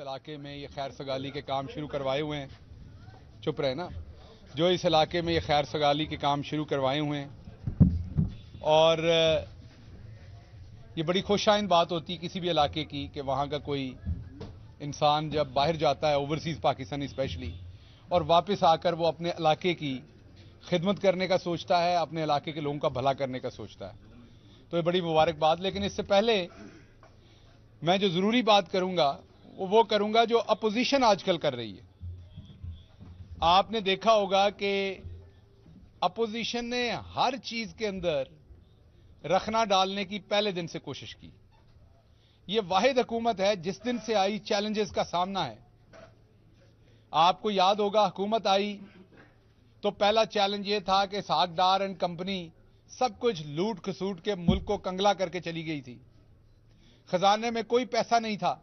इलाके में ये खैर सगाली के काम शुरू करवाए हुए हैं। चुप रहे ना। जो इस इलाके में ये खैर सगाली के काम शुरू करवाए हुए हैं। और ये बड़ी खुशाइन बात होती है किसी भी इलाके की कि वहाँ का कोई इंसान जब बाहर जाता है, ओवरसीज़ पाकिस्तानी स्पेशली, और वापस आकर वो अपने इलाके की खिदमत करने का सोचता है, अपने इलाके के लोगों का भला करने का सोचता है। तो ये बड़ी मुबारक बात लेकिन इससे पहले मैं जो ज़रूरी बात करूँगा वो करूँगा जो अपोजिशन आजकल कर रही है। आपने देखा होगा कि अपोजिशन ने हर चीज़ के अंदर रखना डालने की पहले दिन से कोशिश की। यह वाहिद हुकूमत है, जिस दिन से आई चैलेंजेस का सामना है। आपको याद होगा, हुकूमत आई तो पहला चैलेंज ये था कि सागडार एंड कंपनी सब कुछ लूट खसूट के मुल्क को कंगला करके चली गई थी। खजाने में कोई पैसा नहीं था।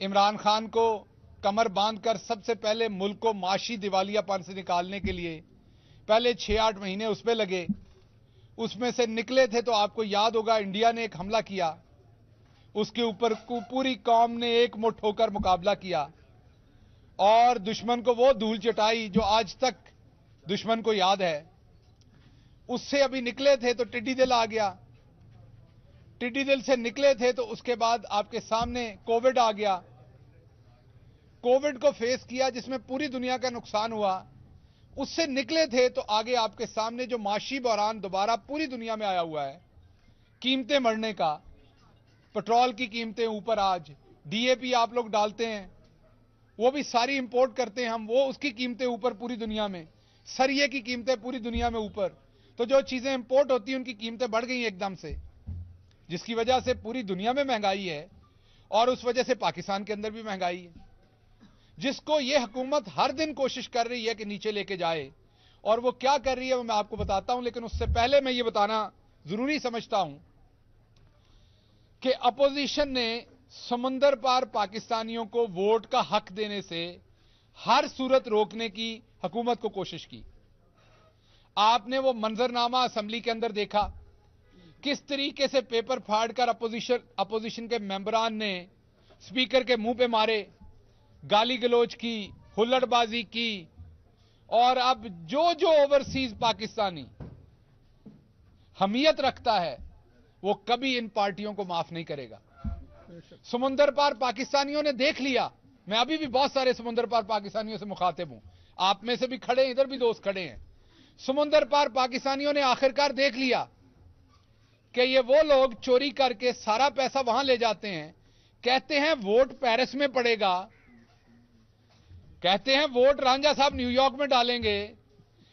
इमरान खान को कमर बांधकर सबसे पहले मुल्क को माशी दिवालियापन से निकालने के लिए पहले छह आठ महीने उस पर लगे। उसमें से निकले थे तो आपको याद होगा, इंडिया ने एक हमला किया। उसके ऊपर पूरी कौम ने एक मुठ होकर मुकाबला किया। और दुश्मन को वो धूल चटाई जो आज तक दुश्मन को याद है। उससे अभी निकले थे तो टिड्डी दिल आ गया। टिड्डी दिल से निकले थे तो उसके बाद आपके सामने कोविड आ गया। कोविड को फेस किया जिसमें पूरी दुनिया का नुकसान हुआ। उससे निकले थे तो आगे आपके सामने जो माशी बहरान दोबारा पूरी दुनिया में आया हुआ है, कीमतें मरने का। पेट्रोल की कीमतें ऊपर आज। डीएपी आप लोग डालते हैं, वो भी सारी इंपोर्ट करते हैं हम, वो उसकी कीमतें ऊपर पूरी दुनिया में। सरिये की कीमतें पूरी दुनिया में ऊपर। तो जो चीज़ें इंपोर्ट होती हैं, उनकी कीमतें बढ़ गई एकदम से। जिसकी वजह से पूरी दुनिया में महँगाई है और उस वजह से पाकिस्तान के अंदर भी महँगाई है। जिसको ये हुकूमत हर दिन कोशिश कर रही है कि नीचे लेके जाए और वो क्या कर रही है वो मैं आपको बताता हूँ, लेकिन उससे पहले मैं ये बताना ज़रूरी समझता हूँ कि अपोजिशन ने समुंदर पार पाकिस्तानियों को वोट का हक देने से हर सूरत रोकने की हुकूमत को कोशिश की। आपने वो मंजरनामा असेंबली के अंदर देखा किस तरीके से पेपर फाड़कर अपोजिशन अपोजिशन के मेंबरान ने स्पीकर के मुँह पे मारे, गाली गलोच की, हुल्लड़बाजी की, और अब जो जो ओवरसीज पाकिस्तानी हमियत रखता है, वो कभी इन पार्टियों को माफ़ नहीं करेगा। समुंदर पार पाकिस्तानियों ने देख लिया। मैं अभी भी बहुत सारे समुंदर पार पाकिस्तानियों से मुखातिब हूँ। आप में से भी खड़े इधर भी दोस्त खड़े हैं। समुंदर पार पाकिस्तानियों ने आखिरकार देख लिया। कि ये वो लोग चोरी करके सारा पैसा वहाँ ले जाते हैं। कहते हैं, वोट पेरिस में पड़ेगा। कहते हैं, वोट रांझा साहब न्यूयॉर्क में डालेंगे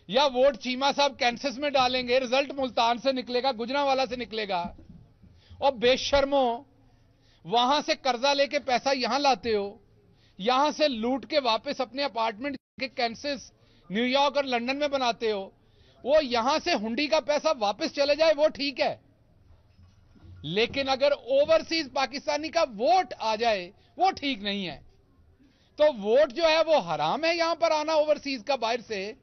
या वोट चीमा साहब कैंसस में डालेंगे, रिज़ल्ट मुल्तान से निकलेगा, गुजरावाला से निकलेगा। और बेशर्मो, वहाँ से कर्जा लेके पैसा यहाँ लाते हो, यहाँ से लूट के वापस अपने अपार्टमेंट के कैंसस न्यूयॉर्क और लंदन में बनाते हो, वो यहाँ से हुंडी का पैसा वापस चले जाए, वो ठीक है। लेकिन अगर ओवरसीज पाकिस्तानी का वोट आ जाए, वो ठीक नहीं है। तो वोट जो है, वो हराम है यहाँ पर आना ओवरसीज का बाहर से,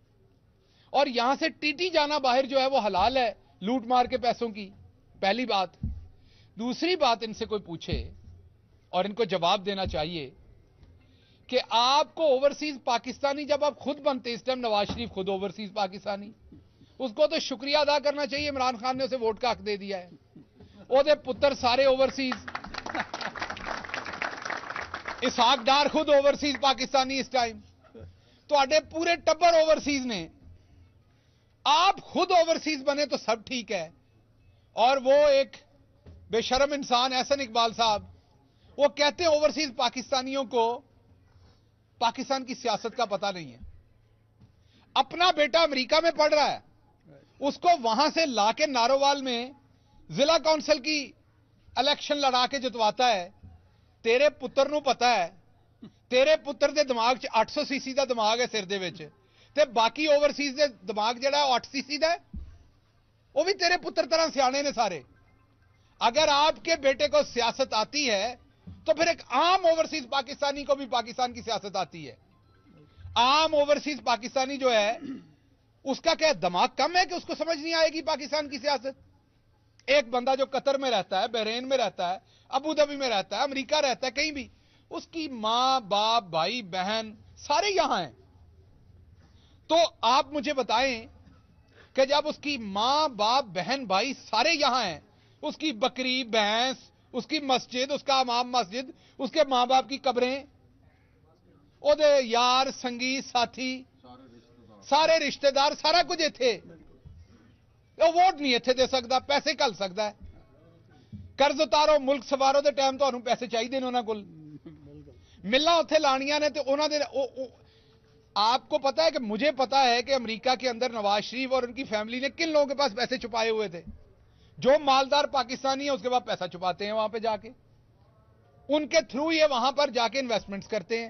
और यहाँ से टीटी जाना बाहर जो है, वो हलाल है लूट मार के पैसों की, पहली बात। दूसरी बात इनसे कोई पूछे, और इनको जवाब देना चाहिए कि आपको ओवरसीज पाकिस्तानी, जब आप खुद बनते इस टाइम नवाज़ शरीफ खुद ओवरसीज पाकिस्तानी, उसको तो शुक्रिया अदा करना चाहिए, इमरान खान ने उसे वोट का हक दे दिया है। पुत्र सारे ओवरसीज। ਓਵਰਸੀਜ਼ ਇਸਾਕ ਡਾਰ ਖੁਦ ਓਵਰਸੀਜ਼ ਪਾਕਿਸਤਾਨੀ ਇਸ ਟਾਈਮ तो पूरे टब्बर ओवरसीज ने। आप खुद ओवरसीज बने तो सब ठीक है। और वो एक बेशरम इंसान, एहसन इकबाल साहब, वो कहते हैं ओवरसीज पाकिस्तानियों को पाकिस्तान की सियासत का पता नहीं है। अपना बेटा अमेरिका में पढ़ रहा है। उसको वहाँ से लाके नारोवाल में ਜ਼ਿਲ੍ਹਾ ਕੌਂਸਲ ਕੀ ਇਲੈਕਸ਼ਨ ਲੜਾ ਕੇ ਜਿਤਵਾਤਾ ਹੈ ਤੇਰੇ ਪੁੱਤਰ ਨੂੰ ਪਤਾ ਹੈ ਤੇਰੇ ਪੁੱਤਰ ਦੇ ਦਿਮਾਗ 'ਚ 800 ਸੀਸੀ ਦਾ ਦਿਮਾਗ ਹੈ ਸਿਰ ਦੇ ਵਿੱਚ ਤੇ ਬਾਕੀ ਓਵਰਸੀਜ਼ ਦੇ ਦਿਮਾਗ ਜਿਹੜਾ ਉਹ 8 सीसी ਦਾ वो भी तेरे पुत्र तरह सियाने ने सारे अगर आपके बेटे को सियासत आती है तो फिर एक आम ओवरसीज पाकिस्तानी को भी पाकिस्तान की सियासत आती है आम ओवरसीज पाकिस्तानी जो है उसका क्या दिमाग कम है कि उसको समझ नहीं आएगी पाकिस्तान की सियासत एक बंदा जो कतर में रहता है, बहरेन में रहता है अबू धाबी में रहता है, अमरीका रहता है, कहीं भी, उसकी माँ, बाप, भाई, बहन, सारे यहाँ हैं। तो आप मुझे बताएँ कि जब उसकी माँ, बाप, बहन, भाई सारे यहाँ हैं, उसकी बकरी, भैंस, उसकी मस्जिद, उसका अमाम मस्जिद, उसके माँ बाप की कब्रें यार, संगी, साथी, सारे रिश्तेदार, सारा कुछ इतने ਉਹ ਵੋਟ ਨਹੀਂ ਇੱਥੇ ਦੇ ਸਕਦਾ ਪੈਸੇ ਘੱਲ ਸਕਦਾ ਹੈ ਕਰਜ਼ ਉਤਾਰੋ ਮੁਲਕ ਸਵਾਰੋ ਦੇ ਟਾਈਮ ਤੁਹਾਨੂੰ ਪੈਸੇ ਚਾਹੀਦੇ ਨੇ ਉਹਨਾਂ ਕੋਲ ਮਿੱਲਾਂ ਉੱਥੇ ਲਾਣੀਆਂ ਨੇ ਤੇ ਉਹਨਾਂ ਦੇ ਉਹ- ਉਹ- आपको पता है कि मुझे पता है कि अमेरिका के अंदर नवाज शरीफ और उनकी फैमिली ने किन लोगों के पास पैसे छुपाए हुए थे जो मालदार पाकिस्तानी है उसके बाद पैसा छुपाते हैं वहां पे जाके उनके थ्रू ये वहां पर जाके इन्वेस्टमेंट्स करते हैं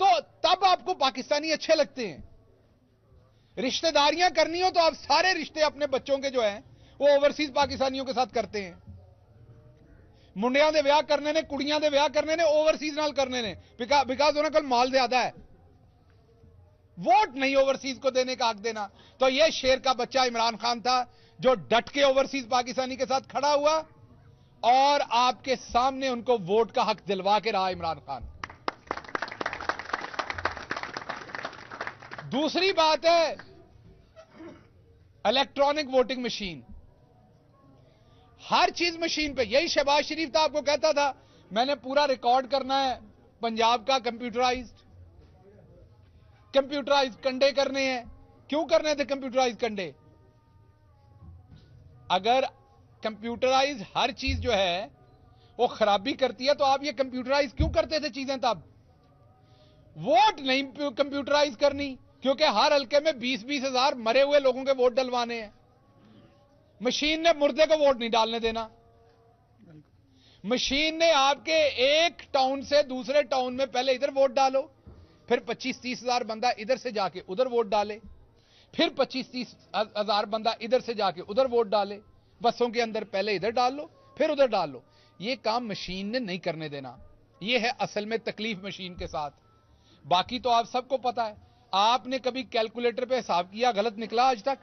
तो तब आपको पाकिस्तानी अच्छे लगते हैं रिश्तेदारियां करनी हो तो आप सारे रिश्ते अपने बच्चों के जो हैं वो ओवरसीज पाकिस्तानियों के साथ करते हैं ਮੁੰਡਿਆਂ ਦੇ ਵਿਆਹ ਕਰਨੇ ਨੇ ਕੁੜੀਆਂ ਦੇ ਵਿਆਹ ਕਰਨੇ ਨੇ ਓਵਰਸੀਜ਼ ਨਾਲ ਕਰਨੇ ਨੇ ਬਿਕਾਜ਼ ਉਹਨਾਂ ਕੋਲ ਮਾਲ ਜ਼ਿਆਦਾ ਹੈ वोट नहीं ओवरसीज को देने का हक देना तो यह शेर का बच्चा इमरान खान था जो डट के ओवरसीज पाकिस्तानी के साथ खड़ा हुआ और आपके सामने उनको वोट का हक दिलवा के रहा इमरान खान दूसरी बात है इलेक्ट्रॉनिक वोटिंग मशीन हर चीज़ मशीन पे, यही शहबाज शरीफ था, आपको कहता था, मैंने पूरा रिकॉर्ड करना है, पंजाब का कंप्यूटराइज्ड कंप्यूटराइज कंडे करने हैं। क्यों करने थे कंप्यूटराइज कंडे? अगर कंप्यूटराइज हर चीज़ जो है, वो खराबी करती है तो आप ये कंप्यूटराइज क्यों करते थे चीज़ें तब? वोट नहीं कंप्यूटराइज करनी। क्योंकि हर हल्के में बीस बीस हज़ार मरे हुए लोगों के वोट डलवाने हैं। मशीन ने मुर्दे को वोट नहीं डालने देना। मशीन ने आपके एक टाउन से दूसरे टाउन में पहले इधर वोट डालो, फिर 25-30 हज़ार बंदा इधर से जाके उधर वोट डाले, फिर 25-30 हज़ार बंदा इधर से जाके उधर वोट डाले, बसों के अंदर पहले इधर डाल लो फिर उधर डाल। लो ये काम मशीन ने नहीं करने देना। ये है असल में तकलीफ़ मशीन के साथ। बाकी तो आप सबको पता है आपने कभी कैलकुलेटर पे हिसाब किया, गलत निकला आज तक?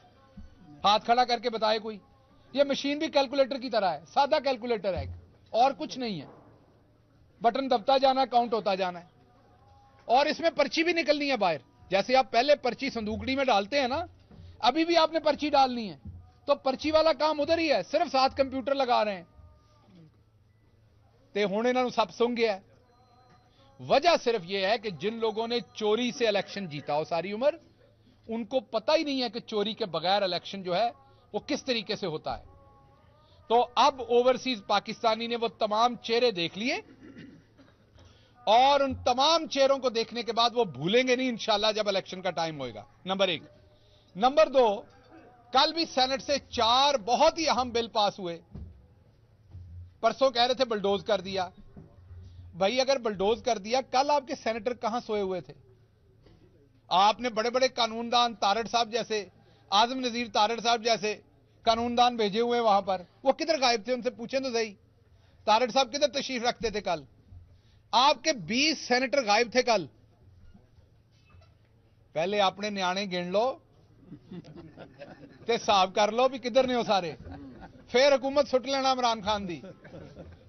हाथ खड़ा करके बताए कोई। ये मशीन भी कैलकुलेटर की तरह है, सादा कैलकुलेटर है और कुछ नहीं है। बटन दबता जाना, काउंट होता जाना है। और इसमें पर्ची भी निकलनी है बाहर। जैसे आप पहले पर्ची संदूकड़ी में डालते हैं ना, अभी भी आपने पर्ची डालनी है। तो पर्ची वाला काम उधर ही है, सिर्फ़ सात कंप्यूटर लगा रहे हैं। ते हुण इन्हों सब सुन गया वजह सिर्फ़ यह है कि जिन लोगों ने चोरी से इलेक्शन जीता हो सारी उम्र, उनको पता ही नहीं है कि चोरी के बगैर इलेक्शन जो है, वो किस तरीके से होता है। तो अब ओवरसीज पाकिस्तानी ने वो तमाम चेहरे देख लिए, और उन तमाम चेहरों को देखने के बाद वो भूलेंगे नहीं इंशाला जब इलेक्शन का टाइम होएगा। नंबर एक। नंबर दो, कल भी सेनेट से चार बहुत ही अहम बिल पास हुए। परसों कह रहे थे बलडोज कर दिया। भाई अगर बलडोज कर दिया कल आपके सेनेटर कहां सोए हुए थे आपने बड़े बड़े कानूनदान तारड़ साहब जैसे आजम नजीर तारड़ साहब जैसे कानूनदान भेजे हुए वहां पर वो किधर गायब थे उनसे पूछे तो सही तारड़ साहब किधर तशरीफ रखते थे कल आपके 20 सेनेटर गायब थे कल पहले अपने न्याणे गिन लो ਤੇ ਹਿਸਾਬ ਕਰ ਲਓ ਵੀ ਕਿੱਧਰ ਨੇ ਉਹ ਸਾਰੇ ਫੇਰ ਹਕੂਮਤ ਸੁੱਟ ਲੈਣਾ ਇਮਰਾਨ ਖਾਨ ਦੀ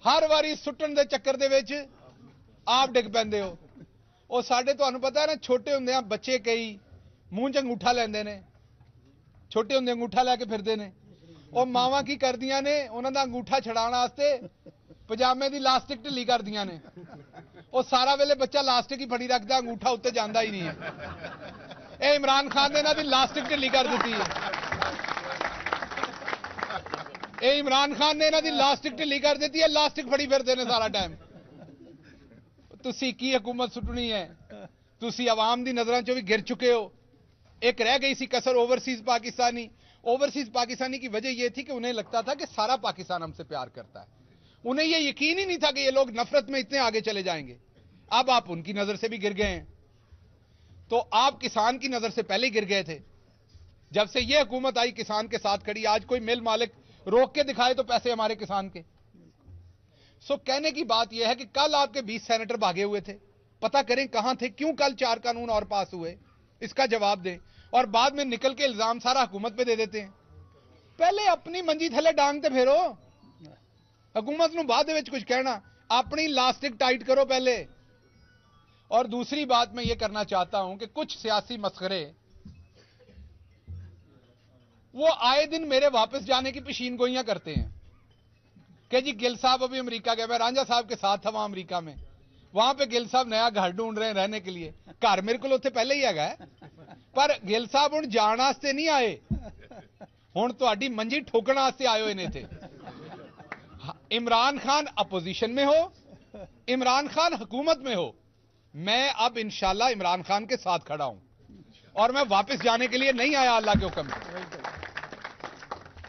ਹਰ ਵਾਰੀ ਸੁੱਟਣ ਦੇ ਚੱਕਰ ਦੇ ਵਿੱਚ ਆਪ ਡਿੱਗ ਪੈਂਦੇ ਹੋ। ਉਹ ਸਾਡੇ ਤੁਹਾਨੂੰ ਪਤਾ ਨਾ, ਛੋਟੇ ਹੁੰਦੇ ਆ, ਬੱਚੇ ਕਈ ਮੂੰਹ 'ਚ ਅੰਗੂਠਾ ਲੈਂਦੇ ਨੇ। ਛੋਟੇ ਹੁੰਦੇ ਅੰਗੂਠਾ ਲੈ ਕੇ ਫਿਰਦੇ ਨੇ। ਉਹ ਮਾਵਾਂ ਕੀ ਕਰਦੀਆਂ ਨੇ, ਉਹਨਾਂ ਦਾ ਅੰਗੂਠਾ ਛਡਾਉਣ ਵਾਸਤੇ ਪਜਾਮੇ ਦੀ ਲਾਸਟਿਕ ਢਿੱਲੀ ਕਰਦੀਆਂ ਨੇ। ਉਹ ਸਾਰਾ ਵੇਲੇ ਬੱਚਾ ਲਾਸਟਿਕ ਹੀ ਫੜੀ ਰੱਖਦਾ, ਅੰਗੂਠਾ ਉੱਤੇ ਜਾਂਦਾ ਹੀ ਨਹੀਂ ਹੈ। ਇਹ ਇਮਰਾਨ ਖਾਨ ਨੇ ਇਹਨਾਂ ਦੀ ਲਾਸਟਿਕ ਢਿੱਲੀ ਕਰ ਦਿੱਤੀ ਹੈ। ਇਹ ਇਮਰਾਨ ਖਾਨ ਨੇ ਇਹਨਾਂ ਦੀ ਲਾਸਟਿਕ ਢਿੱਲੀ ਕਰ ਦਿੱਤੀ ਹੈ, ਲਾਸਟਿਕ ਫੜੀ ਫਿਰਦੇ ਨੇ ਸਾਰਾ ਟਾਈਮ ਤੁਸੀਂ ਕੀ ਹਕੂਮਤ ਸੁੱਟਣੀ ਹੈ ਤੁਸੀਂ ਆਵਾਮ ਦੀ ਨਜ਼ਰਾਂ 'ਚੋਂ ਵੀ ਗਿਰ ਚੁੱਕੇ ਹੋ एक रह गई सी कसर ओवरसीज पाकिस्तानी ओवरसीज पाकिस्तानी की वजह यह थी कि उन्हें लगता था कि सारा पाकिस्तान हमसे प्यार करता है उन्हें यह यकीन ही नहीं था कि ये लोग नफरत में इतने आगे चले जाएंगे अब आप उनकी नजर से भी गिर गए हैं तो आप किसान की नजर से पहले गिर गए थे जब से यह हुकूमत आई किसान के साथ खड़ी आज कोई मिल मालिक रोक के दिखाए तो पैसे हमारे किसान के सो कहने की बात यह है कि कल आपके 20 सेनेटर भागे हुए थे पता करें कहां थे क्यों कल चार कानून और पास हुए इसका जवाब दें और बाद में निकल के इल्जाम सारा हुकूमत पे दे देते हैं पहले अपनी मंजी थले डांग ते फेरो हुकूमत ਨੂੰ ਬਾਅਦ ਦੇ ਵਿੱਚ ਕੁਝ ਕਹਿਣਾ अपनी लास्टिक टाइट करो पहले और दूसरी बात मैं ये करना चाहता हूं कि कुछ सियासी मसखरे वो आए दिन मेरे वापस जाने की पेशीन गोइयां करते हैं कि जी गिल साहब अभी अमेरिका गए मैं रांझा साहब के साथ था वहां अमेरिका में वहां पे गिल साहब नया घर ढूंढ रहे हैं रहने के लिए घर मेरे को उत्थे पहले ही है पर गिल साहब हूं जाण वास्ते नहीं आए हूं ਤੁਹਾਡੀ मंजी ठोकण वास्ते आए हुए ने थे इमरान खान अपोजिशन में हो इमरान खान हुकूमत में हो मैं अब इंशाला इमरान खान के साथ खड़ा हूं और मैं वापस जाने के लिए नहीं आया अल्लाह के हुक्म से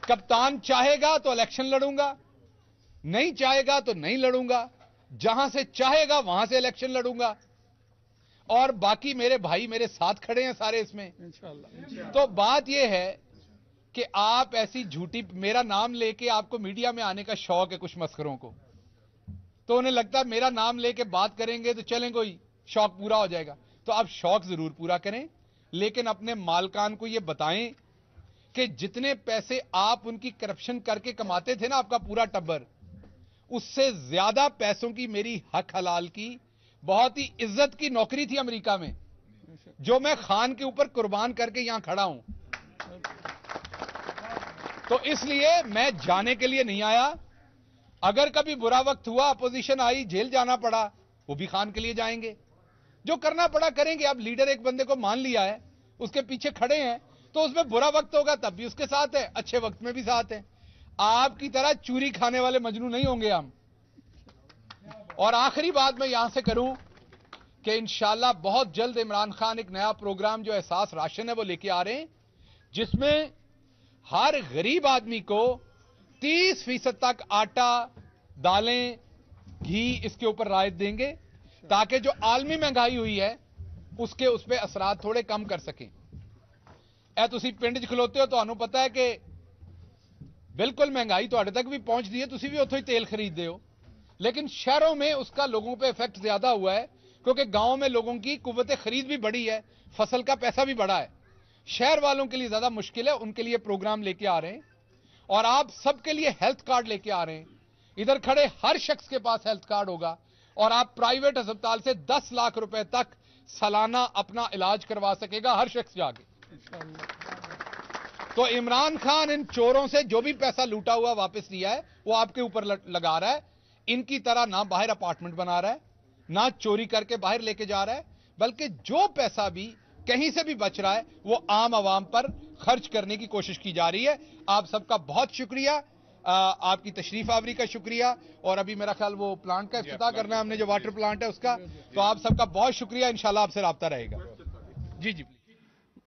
कप्तान चाहेगा तो इलेक्शन लड़ूंगा नहीं चाहेगा तो नहीं लड़ूँगा। जहाँ से चाहेगा वहाँ से इलेक्शन लड़ूँगा। और बाकी मेरे भाई मेरे साथ खड़े हैं सारे इसमें। तो बात यह है कि आप ऐसी झूठी मेरा नाम लेके आपको मीडिया में आने का शौक है कुछ मस्करों को। तो उन्हें लगता है मेरा नाम लेके बात करेंगे तो चलें कोई शौक पूरा हो जाएगा। तो आप शौक ज़रूर पूरा करें लेकिन अपने मालकान को यह बताएँ कि जितने पैसे आप उनकी करप्शन करके कमाते थे ना आपका पूरा टब्बर उससे ज़्यादा पैसों की मेरी हक हलाल की, बहुत ही इज़्ज़त की नौकरी थी अमेरिका में, जो मैं खान के ऊपर कुर्बान करके यहाँ खड़ा हूँ। तो इसलिए मैं जाने के लिए नहीं आया। अगर कभी बुरा वक्त हुआ अपोजिशन आई, जेल जाना पड़ा, वो भी खान के लिए जाएँगे। जो करना पड़ा करेंगे। अब लीडर एक बंदे को मान लिया है, उसके पीछे खड़े हैं तो उसमें बुरा वक्त होगा, तब भी उसके साथ है, अच्छे वक्त में भी साथ है। आपकी तरह चूरी खाने वाले मजनू नहीं होंगे हम। और आखिरी बात मैं यहाँ से करूँ कि इंशाला बहुत जल्द इमरान खान एक नया प्रोग्राम जो एहसास राशन है वो लेके आ रहे हैं, जिसमें हर गरीब आदमी को 30 फ़ीसद तक आटा, दालें, घी इसके ऊपर रायत देंगे, ताकि जो आलमी महँगाई हुई है, उसके उस पर असरात थोड़े कम कर सकें। ए तुम पिंड च खलोते हो तो पता है कि बिल्कुल महँगाई तो तक भी पहुँचती है तुम भी उतो ही तेल खरीदते हो। लेकिन शहरों में उसका लोगों पर इफ़ेक्ट ज़्यादा हुआ है, क्योंकि गाँव में लोगों की कुत खरीद भी बढ़ी है, फ़सल का पैसा भी बढ़ा है। शहर वालों के लिए ज़्यादा मुश्किल है, उनके लिए प्रोग्राम लेके आ रहे हैं, और आप सबके लिए हेल्थ कार्ड लेके आ रहे हैं। इधर खड़े हर शख्स के पास हेल्थ कार्ड होगा, और आप प्राइवेट अस्पताल से 10 लाख रुपए तक सालाना अपना इलाज करवा सकेगा, हर शख्स जाके। तो इमरान खान इन चोरों से जो भी पैसा लूटा हुआ वापस लिया है वो आपके ऊपर लगा रहा है। इनकी तरह ना बाहर अपार्टमेंट बना रहा है ना चोरी करके बाहर लेके जा रहा है बल्कि जो पैसा भी कहीं से भी बच रहा है वो आम आवाम पर खर्च करने की कोशिश की जा रही है। आप सबका बहुत शुक्रिया। आ, आपकी तशरीफ़ आवरी का शुक्रिया। और अभी मेरा ख्याल वो प्लांट का इफ्ताह करना है हमने जो वाटर प्लांट है उसका तो आप सबका बहुत शुक्रिया। इंशाल्लाह आपसे रहा रहेगा। जी जी।